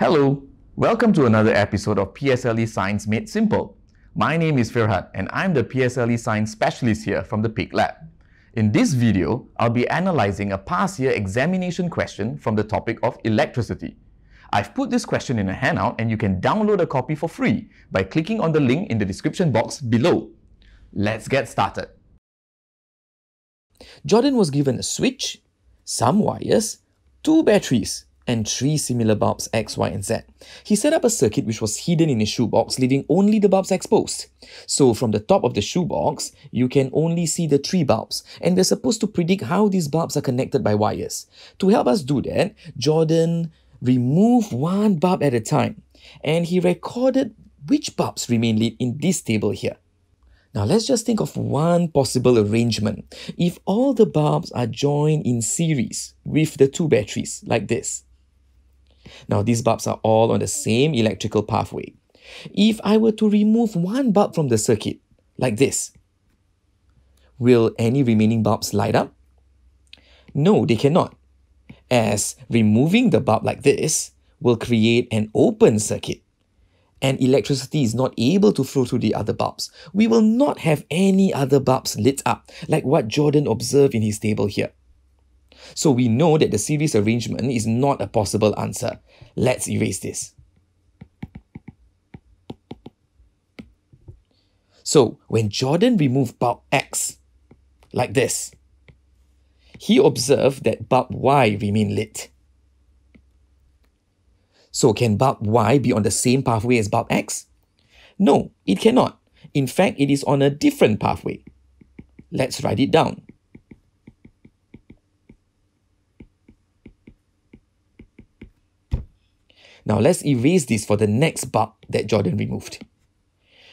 Hello, welcome to another episode of PSLE Science Made Simple. My name is Firhad and I'm the PSLE Science Specialist here from the Pique Lab. In this video, I'll be analysing a past year examination question from the topic of electricity. I've put this question in a handout and you can download a copy for free by clicking on the link in the description box below. Let's get started. Jordan was given a switch, some wires, two batteries, and three similar bulbs X, Y, and Z. He set up a circuit which was hidden in his shoebox, leaving only the bulbs exposed. So from the top of the shoebox, you can only see the three bulbs, and we're supposed to predict how these bulbs are connected by wires. To help us do that, Jordan removed one bulb at a time, and he recorded which bulbs remain lit in this table here. Now let's just think of one possible arrangement. If all the bulbs are joined in series with the two batteries, like this, now these bulbs are all on the same electrical pathway. If I were to remove one bulb from the circuit, like this, will any remaining bulbs light up? No, they cannot, as removing the bulb like this will create an open circuit and electricity is not able to flow through the other bulbs. We will not have any other bulbs lit up, like what Jordan observed in his table here. So we know that the series arrangement is not a possible answer. Let's erase this. So when Jordan removed bulb X, like this, he observed that bulb Y remained lit. So can bulb Y be on the same pathway as bulb X? No, it cannot. In fact, it is on a different pathway. Let's write it down. Now let's erase this for the next bulb that Jordan removed.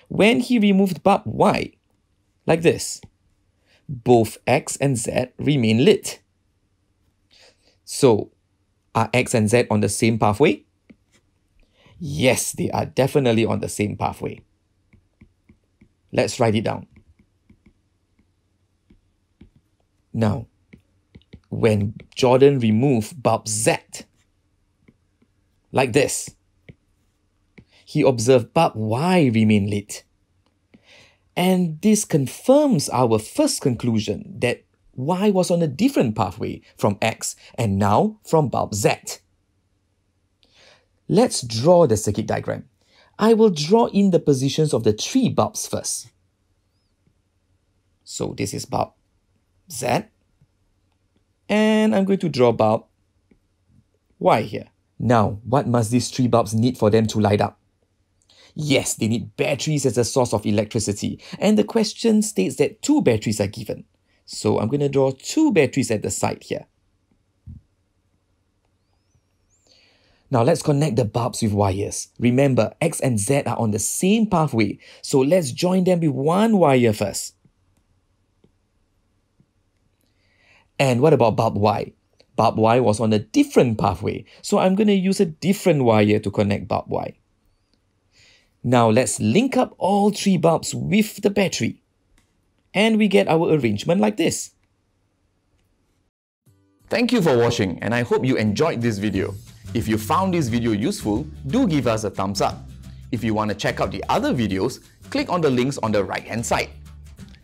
When he removed bulb Y, like this, both X and Z remain lit. So, are X and Z on the same pathway? Yes, they are definitely on the same pathway. Let's write it down. Now, when Jordan removed bulb Z, like this. He observed bulb Y remain lit. And this confirms our first conclusion that Y was on a different pathway from X and now from bulb Z. Let's draw the circuit diagram. I will draw in the positions of the three bulbs first. So this is bulb Z. And I'm going to draw bulb Y here. Now, what must these three bulbs need for them to light up? Yes, they need batteries as a source of electricity, and the question states that two batteries are given. So I'm going to draw two batteries at the side here. Now let's connect the bulbs with wires. Remember, X and Z are on the same pathway, so let's join them with one wire first. And what about bulb Y? Bulb Y was on a different pathway, so I'm going to use a different wire to connect bulb Y. Now let's link up all three bulbs with the battery. And we get our arrangement like this. Thank you for watching and I hope you enjoyed this video. If you found this video useful, do give us a thumbs up. If you want to check out the other videos, click on the links on the right hand side.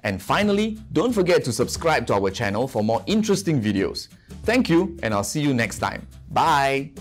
And finally, don't forget to subscribe to our channel for more interesting videos. Thank you and I'll see you next time. Bye!